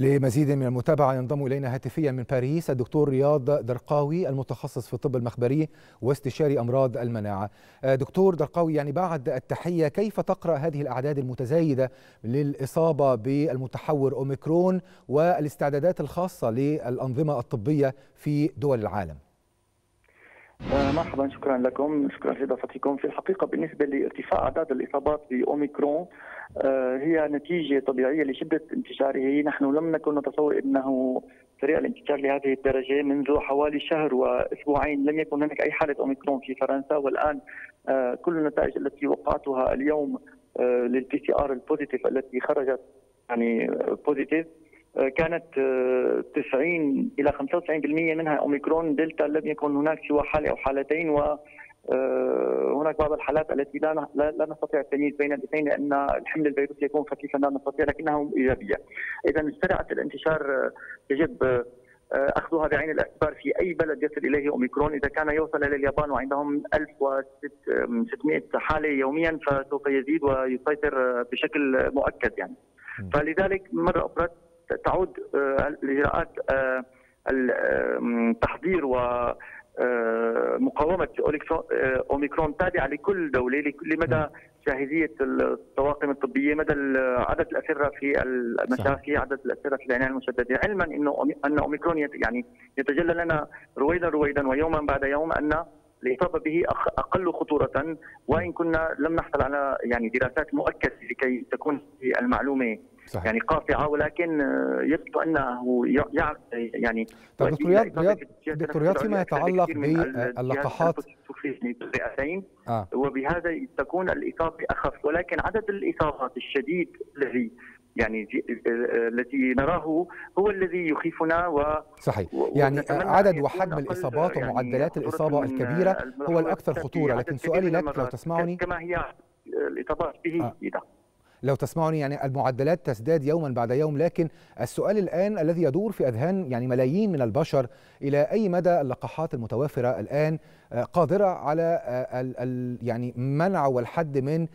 لمزيد من المتابعة ينضم إلينا هاتفيا من باريس الدكتور رياض درقاوي المتخصص في الطب المخبري واستشاري أمراض المناعة. دكتور درقاوي يعني بعد التحية كيف تقرأ هذه الأعداد المتزايدة للإصابة بالمتحور أوميكرون والإستعدادات الخاصة للأنظمة الطبية في دول العالم؟ مرحبا شكرا لكم شكرا لإضافتكم. في الحقيقة بالنسبة لارتفاع أعداد الإصابات بأوميكرون هي نتيجة طبيعية لشدة انتشاره. نحن لم نكن نتصور إنه سريع الانتشار لهذه الدرجة منذ حوالي شهر وأسبوعين. لم يكن هناك أي حالة أوميكرون في فرنسا والآن كل النتائج التي وقعتها اليوم لل PCR ال positive التي خرجت يعني positive كانت 90 إلى 95% منها أوميكرون دلتا لم يكن هناك سوى حالة أو حالتين و هناك بعض الحالات التي لا لا نستطيع التمييز بين الاثنين لأن الحمل الفيروسي يكون خفيفا لا نستطيع لكنها إيجابية. اذا سرعه الانتشار يجب أخذها بعين الإعتبار في أي بلد يصل إليه أوميكرون إذا كان يوصل إلى اليابان وعندهم 1600 حالة يوميا فسوف يزيد ويسيطر بشكل مؤكد يعني. فلذلك مرة أخرى تعود الإجراءات التحضير و مقاومة أوميكرون تابعة لكل دولة لمدى جاهزيه الطواقم الطبية مدى عدد الأسرة في المشافي عدد الأسرة في العناية المشددة. علما إنه أن أوميكرون يعني يتجلى لنا رويدا رويدا ويوما بعد يوم أن الاصابه به أقل خطورة وإن كنا لم نحصل على يعني دراسات مؤكدة لكي تكون المعلومة صحيح. يعني قاطعه ولكن يبدو أنه يعني طيب دكتور رياض رياض دكتور رياض فيما يتعلق باللقاحات الرئتين آه. وبهذا تكون الإصابة أخف ولكن عدد الإصابات الشديد الذي يعني التي نراه هو الذي يخيفنا و صحيح يعني عدد وحجم الإصابات يعني ومعدلات الإصابة الكبيرة هو الأكثر خطورة لكن سؤالي لك لو تسمعني كما هي الإصابات به آه. لو تسمعني يعني المعدلات تزداد يوما بعد يوم لكن السؤال الآن الذي يدور في أذهان يعني ملايين من البشر إلى أي مدى اللقاحات المتوفرة الآن قادرة على ال يعني منع والحد من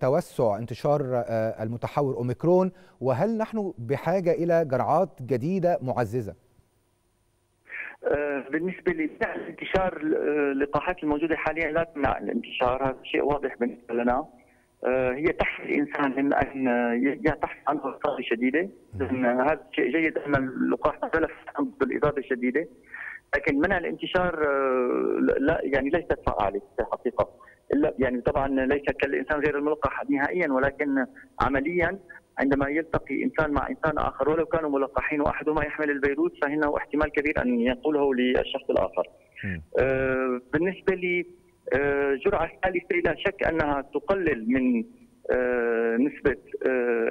توسع انتشار المتحور أوميكرون وهل نحن بحاجة إلى جرعات جديدة معززة؟ بالنسبة لانتشار اللقاحات الموجودة حاليا لا تمنع الانتشار هذا شيء واضح بالنسبة لنا هي تحفظ الإنسان من أن تحفظ عنه اصابه شديدة. هذا شيء جيد أن اللقاح تلف بالاصابه الشديدة. لكن منع الانتشار لا يعني ليست فعالة في الحقيقة إلا يعني طبعا ليس كالإنسان غير الملقح نهائيا ولكن عمليا عندما يلتقي إنسان مع إنسان آخر ولو كانوا ملقحين واحدهما يحمل الفيروس فإنه احتمال كبير أن ينقله للشخص الآخر. آه بالنسبة لي جرعة ثالثة لا شك أنها تقلل من نسبة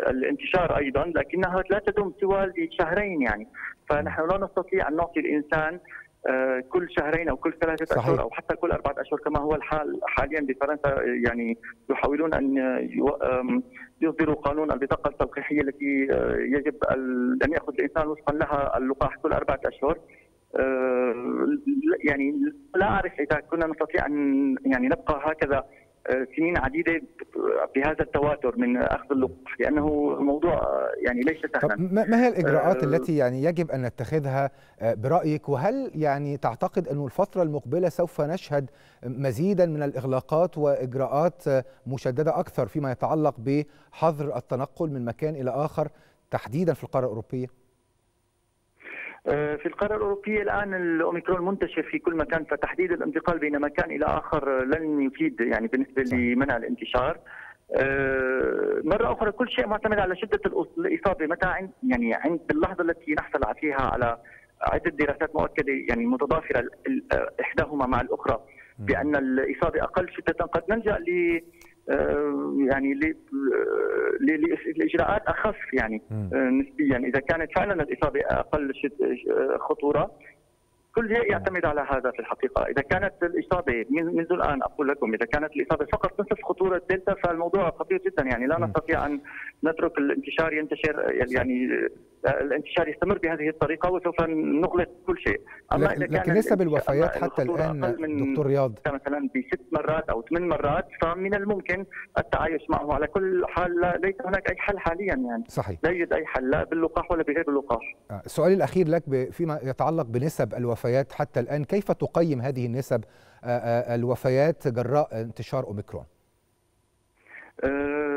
الانتشار أيضا لكنها لا تدوم سوى لشهرين يعني فنحن لا نستطيع أن نعطي الإنسان كل شهرين أو كل ثلاثة صحيح. أشهر أو حتى كل أربعة أشهر كما هو الحال حاليا بفرنسا يعني يحاولون أن يصدروا قانون البطاقة التلقيحية التي يجب أن يأخذ الإنسان وفقا لها اللقاح كل أربعة أشهر يعني لا أعرف إذا كنا نستطيع أن يعني نبقى هكذا سنين عديدة بهذا التواتر من أخذ اللقاح لأنه الموضوع يعني ليس سهلا ما هي الإجراءات التي يعني يجب أن نتخذها برأيك وهل يعني تعتقد انه الفترة المقبلة سوف نشهد مزيدا من الإغلاقات وإجراءات مشددة أكثر فيما يتعلق بحظر التنقل من مكان إلى آخر تحديدا في القارة الأوروبية؟ في القارة الأوروبية الآن الأوميكرون منتشر في كل مكان فتحديد الانتقال بين مكان إلى آخر لن يفيد يعني بالنسبة لمنع الانتشار. مرة أخرى كل شيء معتمد على شدة الإصابة. متى عند يعني عند اللحظة التي نحصل فيها على عدة دراسات مؤكدة يعني متضافرة إحداهما مع الأخرى بأن الإصابة أقل شدة. قد نلجأ ل يعني لإجراءات أخف يعني نسبيا. إذا كانت فعلا الإصابة أقل خطورة كل شيء يعتمد على هذا في الحقيقة، إذا كانت الإصابة منذ الآن أقول لكم إذا كانت الإصابة فقط نصف خطورة دلتا فالموضوع خطير جدا. يعني لا نستطيع أن نترك الانتشار ينتشر يعني الانتشار يستمر بهذه الطريقة وسوف نغلق كل شيء. أما لكن, إذا لكن نسب الوفيات حتى الآن دكتور رياض؟ مثلا بست مرات أو ثمان مرات فمن الممكن التعايش معه. على كل حال ليس هناك أي حل حاليا يعني. صحيح. لا يوجد أي حل لا باللقاح ولا بغير اللقاح. السؤال الأخير لك فيما يتعلق بنسب الوفيات حتى الآن كيف تقيم هذه النسب الوفيات جراء انتشار أوميكرون؟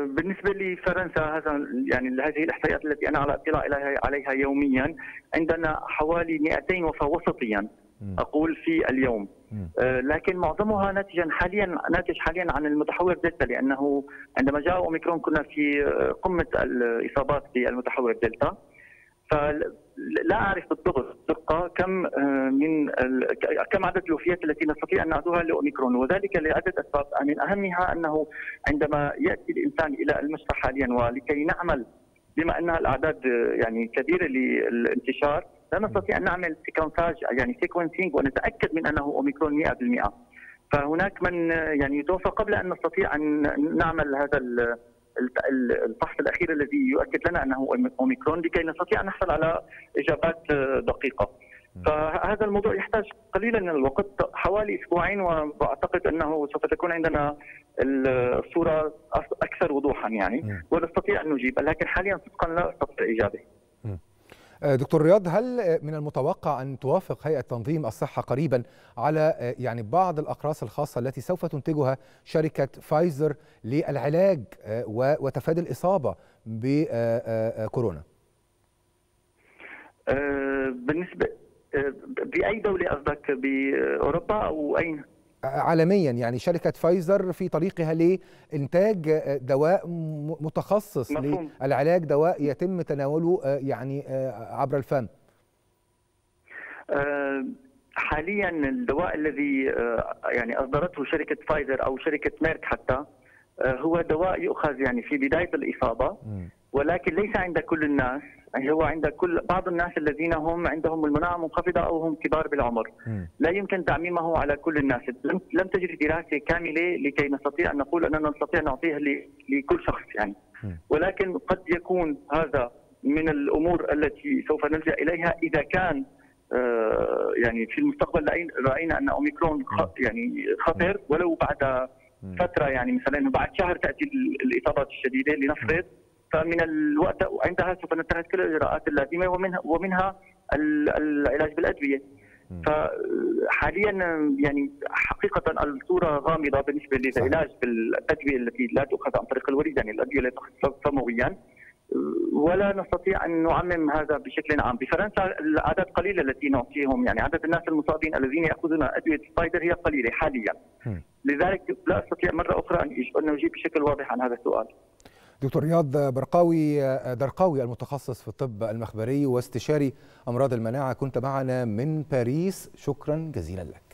بالنسبة لفرنسا هذا يعني هذه الاحصائيات التي أنا على اطلاع عليها يوميا عندنا حوالي 200 وفاه وسطيا أقول في اليوم. لكن معظمها ناتجا حاليا ناتج حاليا عن المتحور دلتا لأنه عندما جاء أوميكرون كنا في قمة الإصابات بالمتحور دلتا. فلا أعرف بالضبط دقة كم من كم عدد الوفيات التي نستطيع أن نعدها لأوميكرون. وذلك لعده أسباب. من أهمها أنه عندما يأتي الإنسان إلى المشفى حاليا ولكي نعمل بما انها الأعداد يعني كبيرة للانتشار لا نستطيع أن نعمل séquençage يعني sequencing ونتأكد من أنه أوميكرون 100% فهناك من يعني يتوفى قبل أن نستطيع أن نعمل هذا الفحص الأخير الذي يؤكد لنا أنه أوميكرون لكي نستطيع أن نحصل على إجابات دقيقة. فهذا الموضوع يحتاج قليلا من الوقت حوالي أسبوعين وأعتقد أنه سوف تكون عندنا الصورة أكثر وضوحا يعني ونستطيع أن نجيب لكن حاليا صدقا لا أستطيع إجابة. دكتور رياض هل من المتوقع أن توافق هيئة تنظيم الصحة قريبا على يعني بعض الأقراص الخاصة التي سوف تنتجها شركة فايزر للعلاج وتفادي الإصابة بكورونا؟ بالنسبة بأي دولة قصدك بأوروبا أو أين؟ عالميا يعني شركة فايزر في طريقها لإنتاج دواء متخصص مفهوم. للعلاج دواء يتم تناوله يعني عبر الفم. حاليا الدواء الذي يعني أصدرته شركة فايزر أو شركة ميرك حتى هو دواء يؤخذ يعني في بداية الإصابة ولكن ليس عند كل الناس. هو عند كل بعض الناس الذين هم عندهم المناعة منخفضة أو هم كبار بالعمر. لا يمكن تعميمه على كل الناس. لم لم تجري دراسة كاملة لكي نستطيع أن نقول أننا نستطيع نعطيه لكل شخص يعني. ولكن قد يكون هذا من الأمور التي سوف نلجأ إليها إذا كان يعني في المستقبل راينا أن أوميكرون يعني خطر ولو بعد فترة يعني مثلا بعد شهر تأتي الإصابات الشديدة لنفرض فمن الوقت عندها سوف نتخذ كل الإجراءات اللازمة ومنها ومنها العلاج بالأدوية. فحاليا يعني حقيقة الصورة غامضة بالنسبة للعلاج بالأدوية التي لا تؤخذ عن طريق الوريد يعني الأدوية التي تؤخذ سمويا ولا نستطيع أن نعمم هذا بشكل عام، بفرنسا الأعداد قليلة التي نعطيهم يعني عدد الناس المصابين الذين يأخذون أدوية سبايدر هي قليلة حاليا. لذلك لا أستطيع مرة أخرى أن أجيب بشكل واضح عن هذا السؤال. دكتور رياض برقاوي درقاوي المتخصص في الطب المخبري واستشاري أمراض المناعة كنت معنا من باريس. شكرا جزيلا لك.